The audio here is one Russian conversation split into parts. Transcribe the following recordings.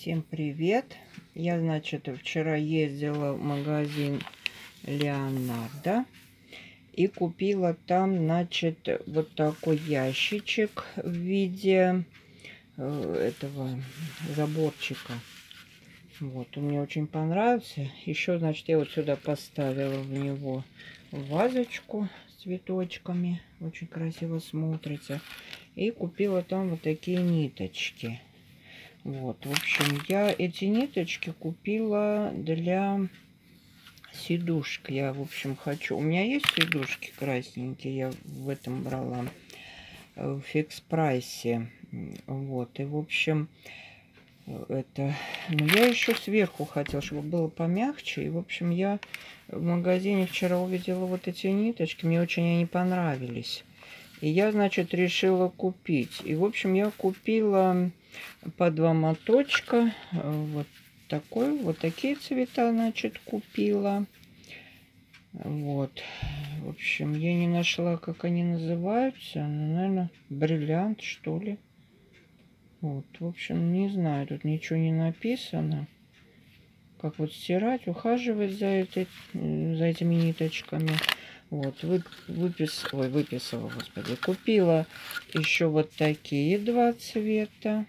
Всем привет! Я, значит, вчера ездила в магазин Леонардо и купила там, значит, вот такой ящичек в виде э, этого заборчика. Вот, он мне очень понравился. Еще, значит, я вот сюда поставила в него вазочку с цветочками. Очень красиво смотрится. И купила там вот такие ниточки. Вот, в общем, я эти ниточки купила для сидушек. Я, в общем, хочу... У меня есть сидушки красненькие, я в этом брала в фикс прайсе. Вот, и, в общем, это... Ну, я еще сверху хотела, чтобы было помягче. И, в общем, я в магазине вчера увидела вот эти ниточки. Мне очень они понравились. И я, значит, решила купить. И, в общем, я купила по два моточка. Вот такой, вот такие цвета, значит, купила. Вот. В общем, я не нашла, как они называются. Ну, наверное, бриллиант, что ли. Вот, в общем, не знаю, тут ничего не написано. Как вот стирать, ухаживать за, этой, за этими ниточками. Вот, вы, выпис, ой, выписала, господи. Купила еще вот такие два цвета.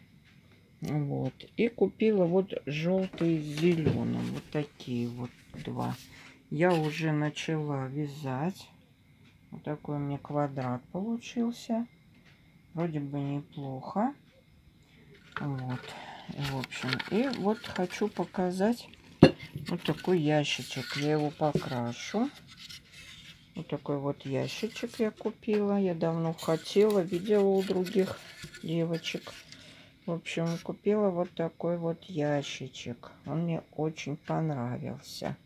Вот. И купила вот желтый с зеленым. Вот такие вот два. Я уже начала вязать. Вот такой у меня квадрат получился. Вроде бы неплохо. Вот. В общем, и вот хочу показать вот такой ящичек. Я его покрашу. Вот такой вот ящичек я купила. Я давно хотела, видела у других девочек. В общем, купила вот такой вот ящичек. Он мне очень понравился.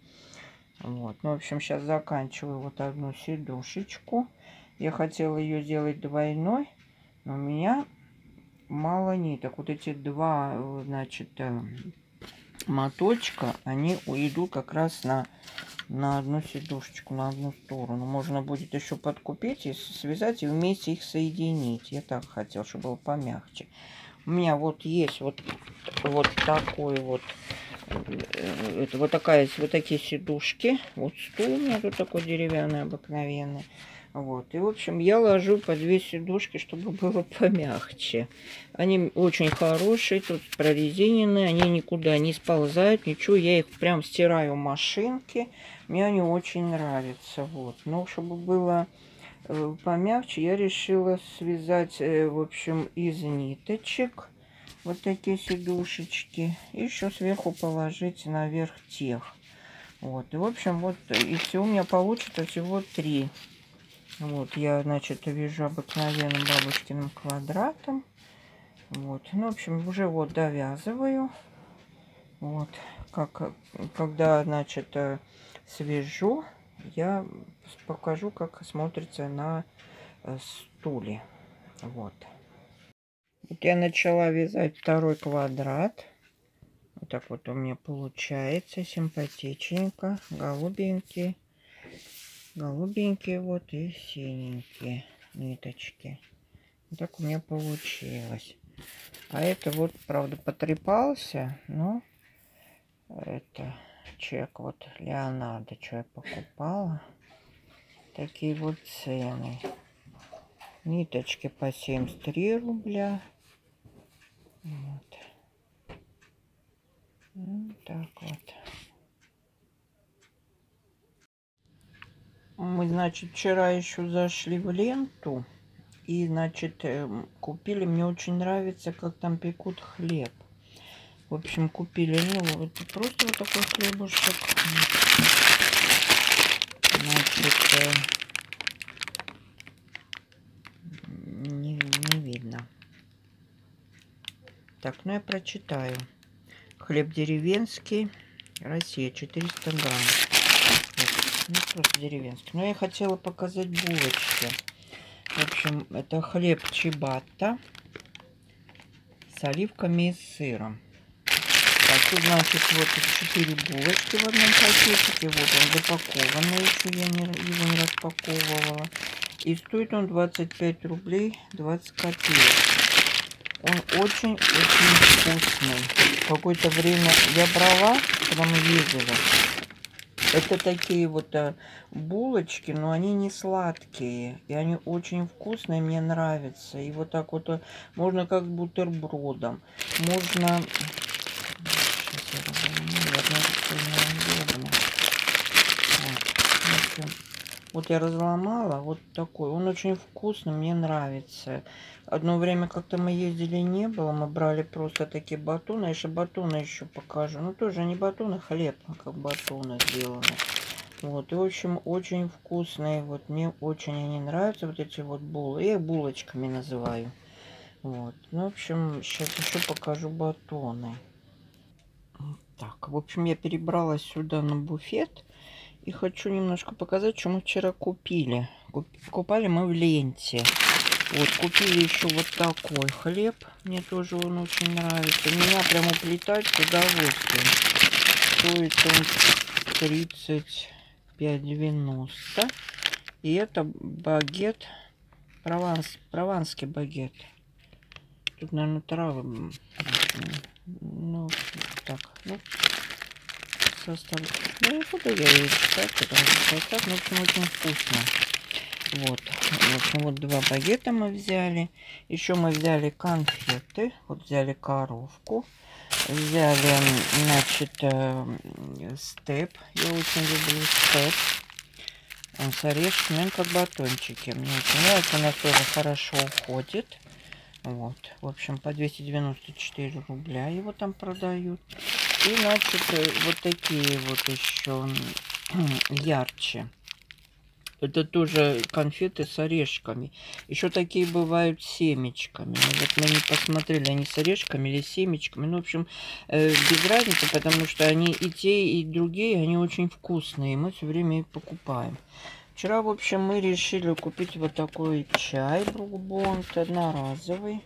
Вот. Ну, в общем, сейчас заканчиваю вот одну сидушечку. Я хотела ее сделать двойной, но у меня мало ниток. Вот эти два, значит, э, моточка, они уйдут как раз на на одну сидушечку, на одну сторону. Можно будет еще подкупить и связать и вместе их соединить. Я так хотел, чтобы было помягче. У меня вот есть вот, вот такой вот, э, это вот такая, вот такие сидушки. Вот стул у меня тут такой деревянный, обыкновенный. Вот. И, в общем, я ложу по две сидушки, чтобы было помягче. Они очень хорошие, тут прорезиненные, они никуда не сползают, ничего. Я их прям стираю в машинке. Мне они очень нравятся. Вот. Но чтобы было помягче, я решила связать, э, в общем, из ниточек вот такие сидушечки. Еще сверху положить наверх тех. Вот. И, в общем, вот и все у меня получится всего три вот, я, значит, вяжу обыкновенным бабушкиным квадратом. Вот, ну, в общем, уже вот довязываю. Вот, как, когда, значит, э, свяжу, я покажу, как смотрится на э, стуле. Вот. Я начала вязать второй квадрат. Вот так вот у меня получается симпатичненько, голубенький голубенькие вот и синенькие ниточки. Вот так у меня получилось. А это вот, правда, потрепался, но это чек вот Леонардо, что я покупала. Такие вот цены. Ниточки по 73 рубля. Вот. Вот так вот. Мы, значит, вчера еще зашли в ленту. И, значит, эм, купили. Мне очень нравится, как там пекут хлеб. В общем, купили, ну, вот просто вот такой хлебушек. Значит, э, не, не видно. Так, ну я прочитаю. Хлеб деревенский, Россия, 400 грамм. Ну, просто деревенский. Но я хотела показать булочки. В общем, это хлеб чибатта с оливками и сыром. Тут, значит, вот 4 булочки в одном пакетике. Вот он запакованный еще, я не, его не распаковывала. И стоит он 25 рублей 20 копеек. Он очень-очень вкусный. Какое-то время я брала, мы ездили. Это такие вот а, булочки, но они не сладкие. И они очень вкусные, мне нравятся. И вот так вот а, можно как бутербродом. Можно... Вот. вот я разломала. Вот такой. Он очень вкусный, мне нравится. Одно время как-то мы ездили, не было. Мы брали просто такие батоны. Я еще батоны еще покажу. Ну, тоже не батоны, хлеб, а как батоны сделаны. Вот, и, в общем, очень вкусные. Вот, мне очень они нравятся, вот эти вот булы. Я их булочками называю. Вот, ну, в общем, сейчас еще покажу батоны. Так, в общем, я перебралась сюда на буфет. И хочу немножко показать, что мы вчера купили. Купали мы в ленте. Вот, купили еще вот такой хлеб. Мне тоже он очень нравится. Меня прямо уплетать с удовольствием. Стоит он 35,90. И это багет. Прованс, прованский багет. Тут, наверное, травы. Ну, так, ну, состав. Ну, буду я ее читать, потому что состав, ну, в общем, очень вкусно. Вот. В общем, вот два багета мы взяли. Еще мы взяли конфеты. Вот взяли коровку. Взяли, значит, э, степ. Я очень люблю степ. Он с орешками, как батончики. Мне очень нравится. У нас тоже хорошо уходит. Вот. В общем, по 294 рубля его там продают. И, значит, э, вот такие вот еще ярче. Это тоже конфеты с орешками. Еще такие бывают с семечками. Ну, вот мы не посмотрели, они с орешками или с семечками. Ну, в общем, э, без разницы, потому что они и те, и другие, они очень вкусные. Мы все время их покупаем. Вчера, в общем, мы решили купить вот такой чай Брукбонд одноразовый.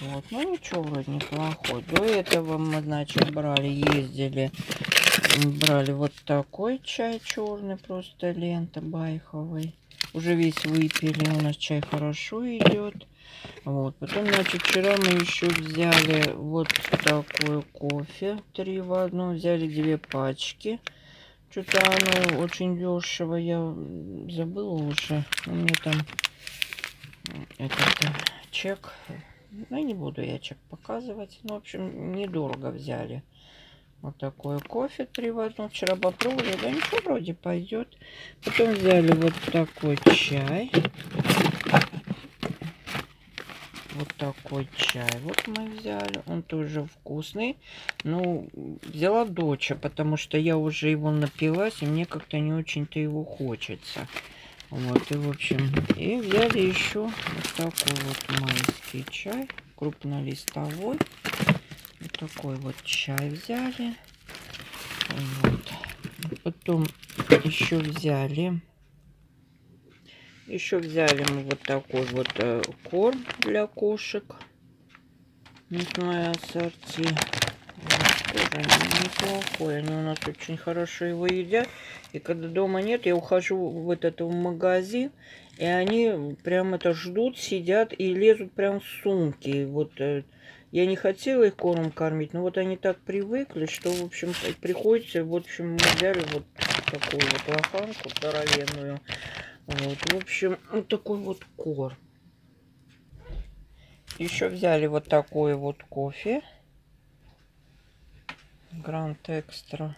Вот, ну ничего, вроде неплохой. До этого мы, значит, брали, ездили брали вот такой чай черный, просто лента байховый. Уже весь выпили, у нас чай хорошо идет. Вот, потом, значит, вчера мы еще взяли вот такой кофе, три в одну, взяли две пачки. Что-то оно очень дешево, я забыла уже. У меня там этот чек. Ну, не буду я чек показывать. Ну, в общем, недорого взяли. Вот такое кофе три в одном. Вчера попробовали. Да ничего вроде пойдет. Потом взяли вот такой чай. Вот такой чай. Вот мы взяли. Он тоже вкусный. Ну, взяла доча, потому что я уже его напилась. И мне как-то не очень-то его хочется. Вот, и в общем, и взяли еще вот такой вот майский чай, крупнолистовой. Вот такой вот чай взяли. Вот. Потом еще взяли. Еще взяли мы вот такой вот э, корм для кошек. Мясное ассорти. Тоже неплохой. Они у нас очень хорошо его едят. И когда дома нет, я ухожу в этот в магазин. И они прям это ждут, сидят и лезут прям в сумки. Вот э, я не хотела их кормом кормить, но вот они так привыкли, что, в общем, приходится, в общем, мы взяли вот такую вот лоханку здоровенную. Вот, в общем, вот такой вот корм. Еще взяли вот такой вот кофе. Гранд Экстра.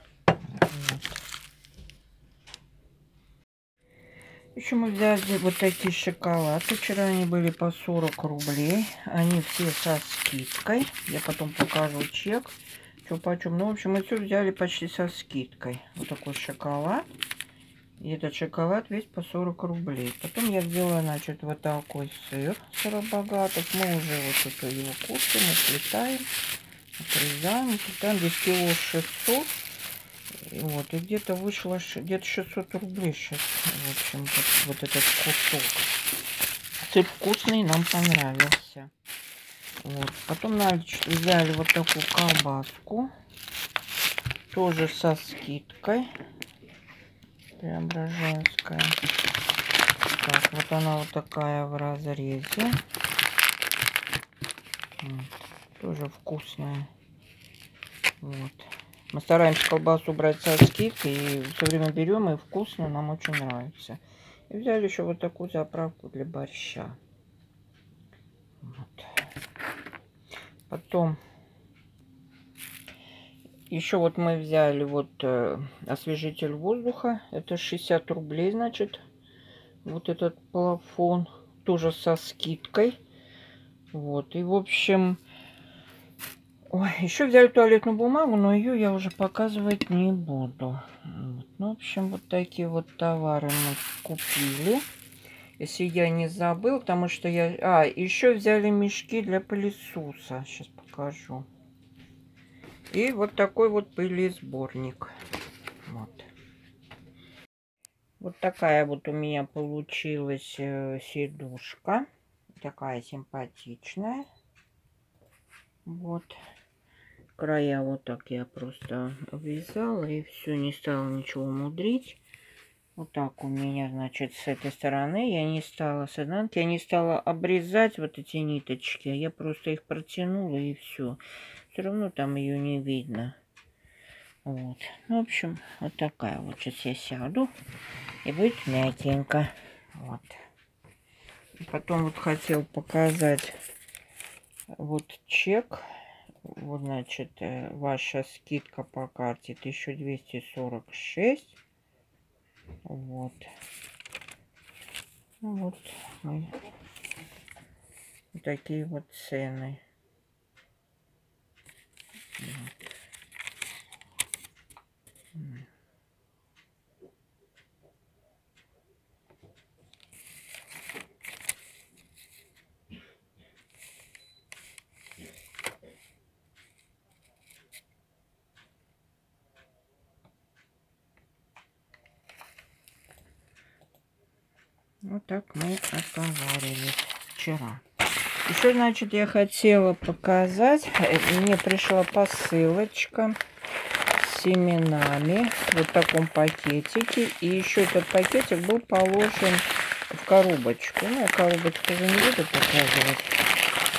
Еще мы взяли вот такие шоколады. Вчера они были по 40 рублей. Они все со скидкой. Я потом покажу чек. Что почем. Ну, в общем, мы все взяли почти со скидкой. Вот такой шоколад. И этот шоколад весь по 40 рублей. Потом я взяла, значит, вот такой сыр сыробогатов. Мы уже вот это его кушаем, уплетаем, отрезаем. Уплетаем здесь кило 600. И вот, и где-то вышло где-то 600 рублей сейчас. В общем, вот, вот этот кусок. Сыр вкусный, нам понравился. Вот. Потом значит, взяли вот такую колбаску. Тоже со скидкой. Преображенская. Так, вот она вот такая в разрезе. Тоже вкусная. Вот. Мы стараемся колбасу брать со скидкой. И все время берем, и вкусно, нам очень нравится. И взяли еще вот такую заправку для борща. Вот. Потом еще вот мы взяли вот э, освежитель воздуха. Это 60 рублей, значит. Вот этот плафон. Тоже со скидкой. Вот. И, в общем, Ой, еще взяли туалетную бумагу, но ее я уже показывать не буду. Вот. Ну, в общем, вот такие вот товары мы купили. Если я не забыл, потому что я... А, еще взяли мешки для пылесоса. Сейчас покажу. И вот такой вот пылесборник. Вот. Вот такая вот у меня получилась э, сидушка. Такая симпатичная. Вот края вот так я просто обвязала и все, не стала ничего мудрить. Вот так у меня, значит, с этой стороны я не стала с изнанки, я не стала обрезать вот эти ниточки, я просто их протянула и все. Все равно там ее не видно. Вот. Ну, в общем, вот такая вот. Сейчас я сяду и будет мягенько. Вот. Потом вот хотел показать вот чек значит, э, ваша скидка по карте 1246. Вот. Ну, вот такие вот цены. Вот. Вот так мы отоварились вчера. Еще, значит, я хотела показать. Э, мне пришла посылочка с семенами. Вот в таком пакетике. И еще этот пакетик был положен в коробочку. Ну, я коробочку уже не буду показывать.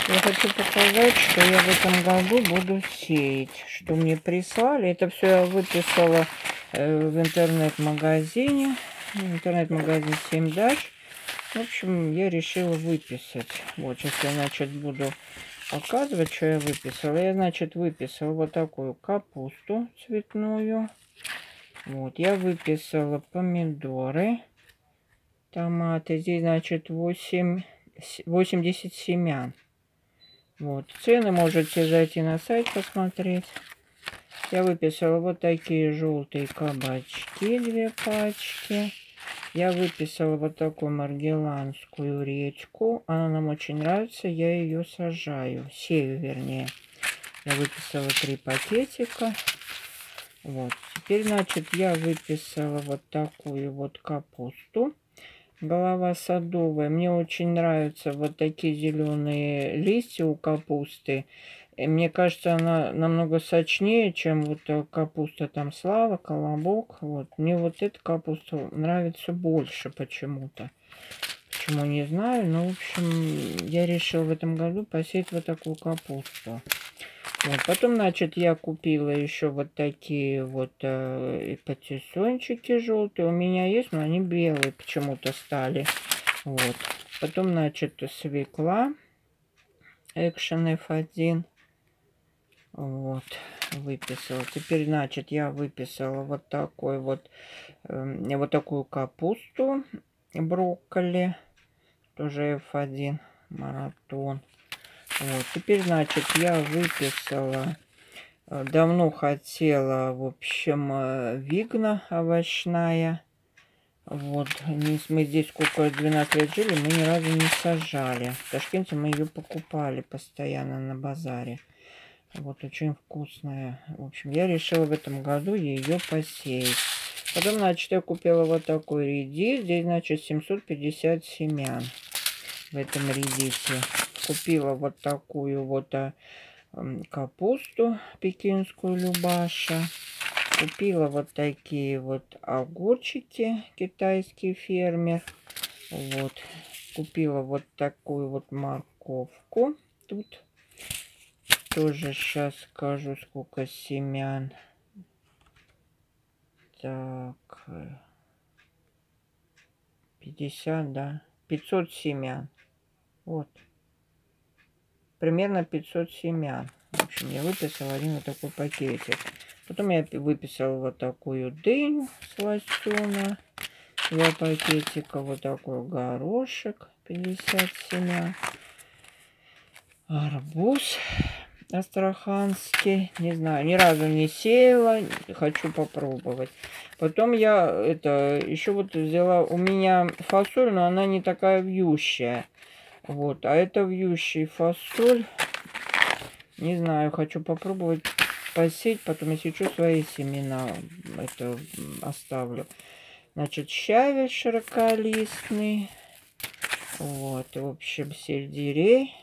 Я хочу показать, что я в этом году буду сеять. Что мне прислали. Это все я выписала э, в интернет-магазине. Интернет-магазин 7 Дач. В общем, я решила выписать. Вот, сейчас я, значит, буду показывать, что я выписала. Я, значит, выписала вот такую капусту цветную. Вот, я выписала помидоры, томаты. Здесь, значит, 8, 80 семян. Вот, цены можете зайти на сайт посмотреть. Я выписала вот такие желтые кабачки, две пачки. Я выписала вот такую маргеланскую речку. Она нам очень нравится. Я ее сажаю. Сею, вернее. Я выписала три пакетика. Вот. Теперь, значит, я выписала вот такую вот капусту. Голова садовая. Мне очень нравятся вот такие зеленые листья у капусты. Мне кажется, она намного сочнее, чем вот э, капуста там слава, колобок. Вот. Мне вот эта капуста нравится больше почему-то. Почему, не знаю. Но, в общем, я решила в этом году посеять вот такую капусту. Вот. Потом, значит, я купила еще вот такие вот э, патиссончики желтые. У меня есть, но они белые почему-то стали. Вот. Потом, значит, свекла. Action F1. Вот, выписала. Теперь, значит, я выписала вот такой вот, э, вот такую капусту, брокколи, тоже F1 маратон. Вот, теперь, значит, я выписала, э, давно хотела, в общем, э, вигна овощная. Вот, мы здесь сколько, 12 лет жили, мы ни разу не сажали. В Ташкенте мы ее покупали постоянно на базаре. Вот очень вкусная. В общем, я решила в этом году ее посеять. Потом, значит, я купила вот такой редис. Здесь, значит, 750 семян в этом редисе. Купила вот такую вот а, капусту пекинскую любаша. Купила вот такие вот огурчики, китайский фермер. Вот. Купила вот такую вот морковку. Тут тоже сейчас скажу, сколько семян. Так. 50, да. 500 семян. Вот. Примерно 500 семян. В общем, я выписала один вот такой пакетик. Потом я выписала вот такую дыню с лосьона. Два пакетика вот такой горошек. 50 семян. Арбуз астраханский. Не знаю, ни разу не сеяла. Хочу попробовать. Потом я это еще вот взяла. У меня фасоль, но она не такая вьющая. Вот, а это вьющий фасоль. Не знаю, хочу попробовать посеять. Потом, если что, свои семена это оставлю. Значит, щавель широколистный. Вот, в общем, сельдерей.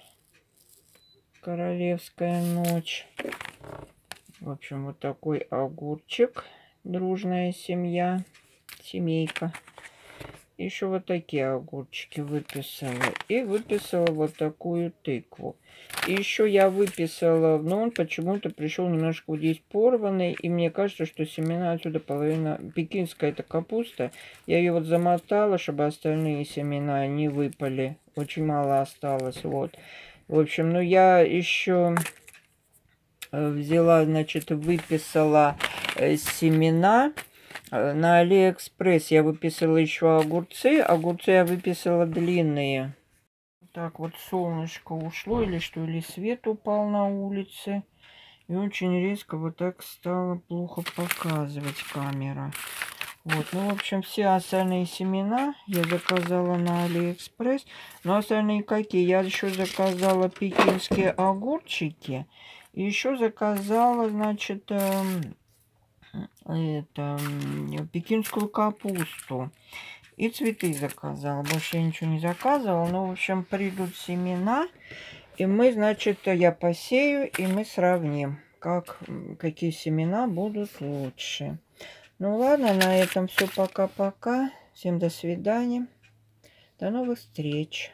Королевская ночь. В общем, вот такой огурчик. Дружная семья. Семейка. Еще вот такие огурчики выписала. И выписала вот такую тыкву. И еще я выписала, но он почему-то пришел немножко вот здесь порванный. И мне кажется, что семена отсюда половина... Пекинская это капуста. Я ее вот замотала, чтобы остальные семена не выпали. Очень мало осталось. Вот. В общем, ну я еще э, взяла, значит, выписала э, семена. Э, на Алиэкспресс я выписала еще огурцы. Огурцы я выписала длинные. Так вот солнышко ушло или что, или свет упал на улице. И очень резко вот так стало плохо показывать камера. Вот, ну, в общем, все остальные семена я заказала на Алиэкспресс. Но остальные какие? Я еще заказала пекинские огурчики. И еще заказала, значит, э, это, пекинскую капусту. И цветы заказала. Больше я ничего не заказывала. Ну, в общем, придут семена. И мы, значит, я посею, и мы сравним, как, какие семена будут лучше. Ну ладно, на этом все. Пока-пока. Всем до свидания. До новых встреч.